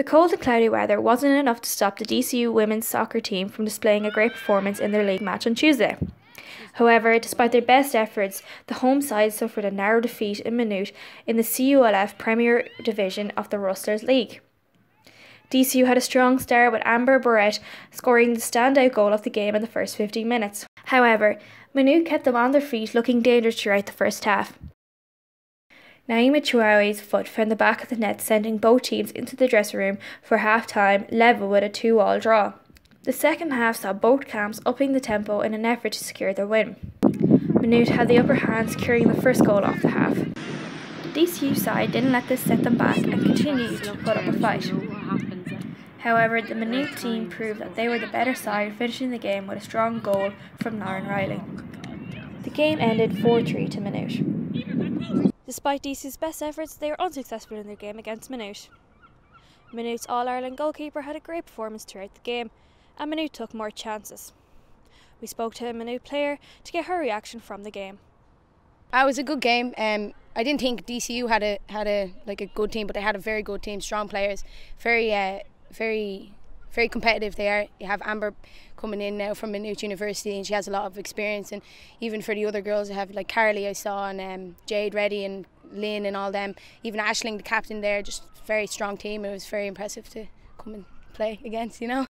The cold and cloudy weather wasn't enough to stop the DCU women's soccer team from displaying a great performance in their league match on Tuesday. However, despite their best efforts, the home side suffered a narrow defeat in Maynooth in the CULF Premier Division of the Rustlers League. DCU had a strong start with Amber Barrett scoring the standout goal of the game in the first 15 minutes. However, Maynooth kept them on their feet looking dangerous throughout the first half. Naima Chouaou's foot found the back of the net, sending both teams into the dressing room for half time, level with a 2 all draw. The second half saw both camps upping the tempo in an effort to secure their win. Maynooth had the upper hand, securing the first goal off the half. DCU side didn't let this set them back and continued to put up a fight. However, the Maynooth team proved that they were the better side, finishing the game with a strong goal from Lauren Riley. The game ended 4 3 to Maynooth. Despite DC's best efforts, they were unsuccessful in their game against Maynooth. Maynooth's All Ireland goalkeeper had a great performance throughout the game, and Maynooth took more chances. We spoke to a Maynooth player to get her reaction from the game. Uh, it was a good game. Um, I didn't think DCU had a had a like a good team, but they had a very good team, strong players, very uh, very very competitive they are. You have Amber coming in now from Maynooth University and she has a lot of experience. And even for the other girls I have like Carly I saw and um, Jade Reddy and Lynn and all them. Even Ashling the captain there just very strong team. It was very impressive to come and play against you know